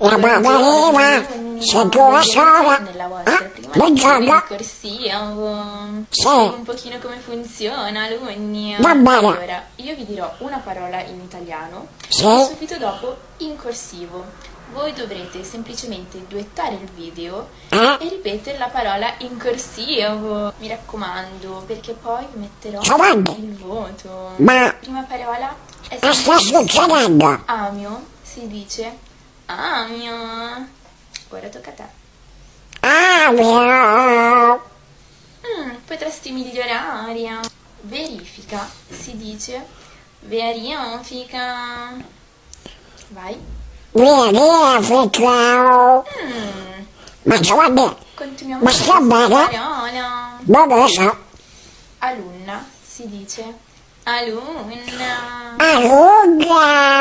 La Maddalena, se tu la sola, Nella vostra prima buongiorno, lezione di corsivo. Sì. Un pochino come funziona, alunni. Va bene. Allora, io vi dirò una parola in italiano Sì. e subito dopo in corsivo. Voi dovrete semplicemente duettare il video eh? e ripetere la parola in corsivo. Mi raccomando, perché poi vi metterò Giovanni. il voto. Ma Prima parola è sta succedendo? Amio si dice amio. Ora tocca a te. Ah, mio. Mm, potresti migliorare. Verifica si dice verifica. Vai. Verifica. Mm, Ma Giovanni, continuiamo Ma sta bene? non lo so. Alunna si dice alunna. Allunga.